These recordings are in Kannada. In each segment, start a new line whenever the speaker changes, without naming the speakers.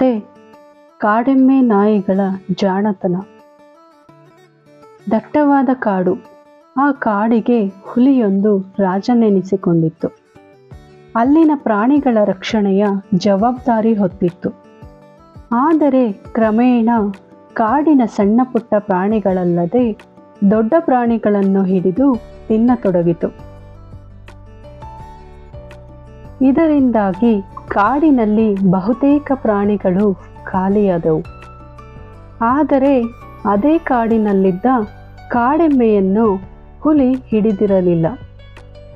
ಕತೆ ಕಾಡೆಮ್ಮೆ ನಾಯಿಗಳ ಜಾಣತನ. ದಟ್ಟವಾದ ಕಾಡು. ಆ ಕಾಡಿಗೆ ಹುಲಿಯೊಂದು ರಾಜನೆನಿಸಿಕೊಂಡಿತ್ತು. ಅಲ್ಲಿನ ಪ್ರಾಣಿಗಳ ರಕ್ಷಣೆಯ ಜವಾಬ್ದಾರಿ ಹೊತ್ತಿತ್ತು. ಆದರೆ ಕ್ರಮೇಣ ಕಾಡಿನ ಸಣ್ಣ ಪುಟ್ಟ ಪ್ರಾಣಿಗಳಲ್ಲದೆ ದೊಡ್ಡ ಪ್ರಾಣಿಗಳನ್ನು ಹಿಡಿದು ತಿನ್ನತೊಡಗಿತು. ಇದರಿಂದಾಗಿ ಕಾಡಿನಲ್ಲಿ ಬಹುತೇಕ ಪ್ರಾಣಿಗಳು ಖಾಲಿಯಾದವು. ಆದರೆ ಅದೇ ಕಾಡಿನಲ್ಲಿದ್ದ ಕಾಡೆಮ್ಮೆಯನ್ನು ಹುಲಿ ಹಿಡಿದಿರಲಿಲ್ಲ.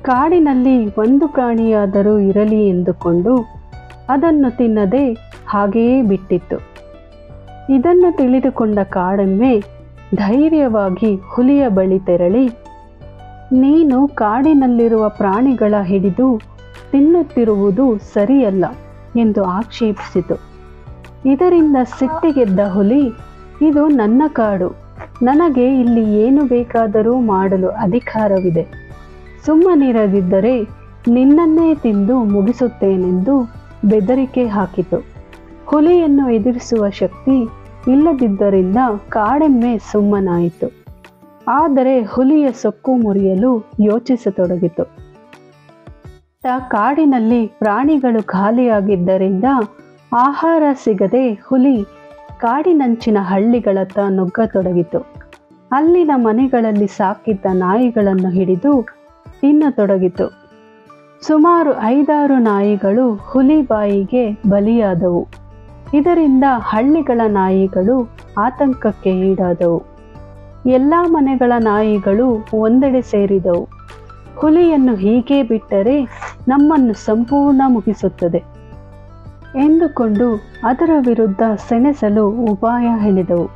ಕಾಡಿನಲ್ಲಿ ಒಂದು ಪ್ರಾಣಿಯಾದರೂ ಇರಲಿ ಎಂದುಕೊಂಡು ಅದನ್ನು ತಿನ್ನದೆ ಹಾಗೆಯೇ ಬಿಟ್ಟಿತ್ತು. ಇದನ್ನು ತಿಳಿದುಕೊಂಡ ಕಾಡೆಮ್ಮೆ ಧೈರ್ಯವಾಗಿ ಹುಲಿಯ ಬಳಿ ತೆರಳಿ, ನೀನು ಕಾಡಿನಲ್ಲಿರುವ ಪ್ರಾಣಿಗಳ ಹಿಡಿದು ತಿನ್ನುತ್ತಿರುವುದು ಸರಿಯಲ್ಲ ಎಂದು ಆಕ್ಷೇಪಿಸಿತು. ಇದರಿಂದ ಸಿಟ್ಟಿಗೆದ್ದ ಹುಲಿ, ಇದು ನನ್ನ ಕಾಡು. ನನಗೆ ಇಲ್ಲಿ ಏನು ಬೇಕಾದರೂ ಮಾಡಲು ಅಧಿಕಾರವಿದೆ. ಸುಮ್ಮನಿರದಿದ್ದರೆ ನಿನ್ನನ್ನೇ ತಿಂದು ಮುಗಿಸುತ್ತೇನೆಂದು ಬೆದರಿಕೆ ಹಾಕಿತು. ಹುಲಿಯನ್ನು ಎದುರಿಸುವ ಶಕ್ತಿ ಇಲ್ಲದಿದ್ದರಿಂದ ಕಾಡೆಮ್ಮೆ ಸುಮ್ಮನಾಯಿತು. ಆದರೆ ಹುಲಿಯ ಸೊಕ್ಕು ಮುರಿಯಲು ಯೋಚಿಸತೊಡಗಿತು. ಕಾಡಿನಲ್ಲಿ ಪ್ರಾಣಿಗಳು ಖಾಲಿಯಾಗಿದ್ದರಿಂದ ಆಹಾರ ಸಿಗದೆ ಹುಲಿ ಕಾಡಿನಂಚಿನ ಹಳ್ಳಿಗಳತ್ತ ನುಗ್ಗತೊಡಗಿತು. ಅಲ್ಲಿನ ಮನೆಗಳಲ್ಲಿ ಸಾಕಿದ್ದ ನಾಯಿಗಳನ್ನು ಹಿಡಿದು ತಿನ್ನತೊಡಗಿತು. ಸುಮಾರು ಐದಾರು ನಾಯಿಗಳು ಹುಲಿ ಬಾಯಿಗೆ ಬಲಿಯಾದವು. ಇದರಿಂದ ಹಳ್ಳಿಗಳ ನಾಯಿಗಳು ಆತಂಕಕ್ಕೆ ಈಡಾದವು. ಎಲ್ಲ ಮನೆಗಳ ನಾಯಿಗಳು ಒಂದೆಡೆ ಸೇರಿದವು. ಹುಲಿಯನ್ನು ಹೀಗೆ ಬಿಟ್ಟರೆ ನಮ್ಮನ್ನು ಸಂಪೂರ್ಣ ಮುಗಿಸುತ್ತದೆ ಎಂದುಕೊಂಡು ಅದರ ವಿರುದ್ಧ ಸೆಣಸಲು ಉಪಾಯ ಹೇಳಿದವು.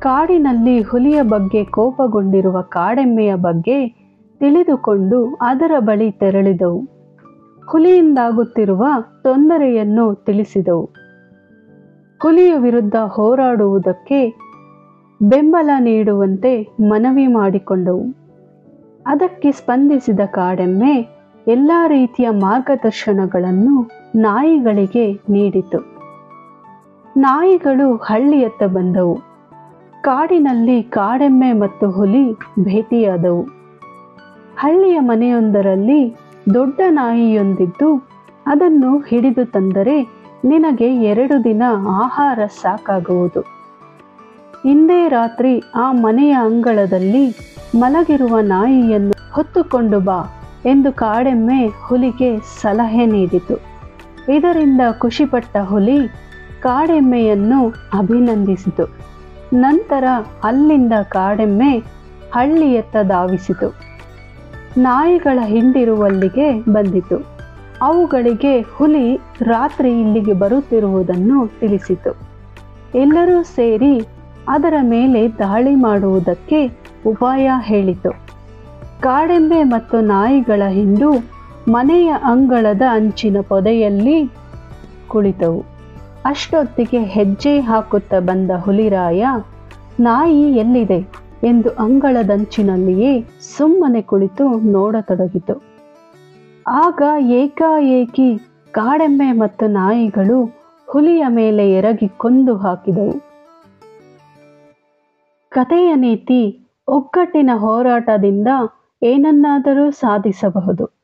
ಕಾಡಿನಲ್ಲಿ ಹುಲಿಯ ಬಗ್ಗೆ ಕೋಪಗೊಂಡಿರುವ ಕಾಡೆಮ್ಮೆಯ ಬಗ್ಗೆ ತಿಳಿದುಕೊಂಡು ಅದರ ಬಳಿ ತೆರಳಿದವು. ಹುಲಿಯಿಂದಾಗುತ್ತಿರುವ ತೊಂದರೆಯನ್ನು ತಿಳಿಸಿದವು. ಹುಲಿಯ ವಿರುದ್ಧ ಹೋರಾಡುವುದಕ್ಕೆ ಬೆಂಬಲ ನೀಡುವಂತೆ ಮನವಿ ಮಾಡಿಕೊಂಡವು. ಅದಕ್ಕೆ ಸ್ಪಂದಿಸಿದ ಕಾಡೆಮ್ಮೆ ಎಲ್ಲ ರೀತಿಯ ಮಾರ್ಗದರ್ಶನಗಳನ್ನು ನಾಯಿಗಳಿಗೆ ನೀಡಿತು. ನಾಯಿಗಳು ಹಳ್ಳಿಯತ್ತ ಬಂದವು. ಕಾಡಿನಲ್ಲಿ ಕಾಡೆಮ್ಮೆ ಮತ್ತು ಹುಲಿ ಭೇಟಿಯಾದವು. ಹಳ್ಳಿಯ ಮನೆಯೊಂದರಲ್ಲಿ ದೊಡ್ಡ ನಾಯಿಯೊಂದಿದ್ದು, ಅದನ್ನು ಹಿಡಿದು ತಂದರೆ ನಿನಗೆ ಎರಡು ದಿನ ಆಹಾರ ಸಾಕಾಗುವುದು. ಹಿಂದೆ ರಾತ್ರಿ ಆ ಮನೆಯ ಅಂಗಳದಲ್ಲಿ ಮಲಗಿರುವ ನಾಯಿಯನ್ನು ಹೊತ್ತುಕೊಂಡು ಬಾ. ಎಂದು ಕಾಡೆಮ್ಮೆ ಹುಲಿಗೆ ಸಲಹೆ ನೀಡಿತು. ಇದರಿಂದ ಖುಷಿಪಟ್ಟ ಹುಲಿ ಕಾಡೆಮ್ಮೆಯನ್ನು ಅಭಿನಂದಿಸಿತು. ನಂತರ ಅಲ್ಲಿಂದ ಕಾಡೆಮ್ಮೆ ಹಳ್ಳಿಯತ್ತ ಧಾವಿಸಿತು. ನಾಯಿಗಳ ಹಿಂಡಿರುವಲ್ಲಿಗೆ ಬಂದಿತು. ಅವುಗಳಿಗೆ ಹುಲಿ ರಾತ್ರಿ ಇಲ್ಲಿಗೆ ಬರುತ್ತಿರುವುದನ್ನು ತಿಳಿಸಿತು. ಎಲ್ಲರೂ ಸೇರಿ ಅದರ ಮೇಲೆ ದಾಳಿ ಮಾಡುವುದಕ್ಕೆ ಉಪಾಯ ಹೇಳಿತು. ಕಾಡೆಂಬೆ ಮತ್ತು ನಾಯಿಗಳ ಹಿಂಡು ಮನೆಯ ಅಂಗಳದ ಅಂಚಿನ ಪೊದೆಯಲ್ಲಿ ಕುಳಿತವು. ಅಷ್ಟೊತ್ತಿಗೆ ಹೆಜ್ಜೆ ಹಾಕುತ್ತಾ ಬಂದ ಹುಲಿರಾಯ, ನಾಯಿ ಎಲ್ಲಿದೆ? ಎಂದು ಅಂಗಳದಂಚಿನಲ್ಲಿಯೇ ಸುಮ್ಮನೆ ಕುಳಿತು ನೋಡತೊಡಗಿತು. ಆಗ ಏಕಾಏಕಿ ಕಾಡೆಮ್ಮೆ ಮತ್ತು ನಾಯಿಗಳು ಹುಲಿಯ ಮೇಲೆ ಎರಗಿ ಕೊಂದು ಹಾಕಿದವು. ಕಥೆಯ ನೀತಿ ಒಗ್ಗಟ್ಟಿನ ಹೋರಾಟದಿಂದ ಏನನ್ನಾದರೂ ಸಾಧಿಸಬಹುದು.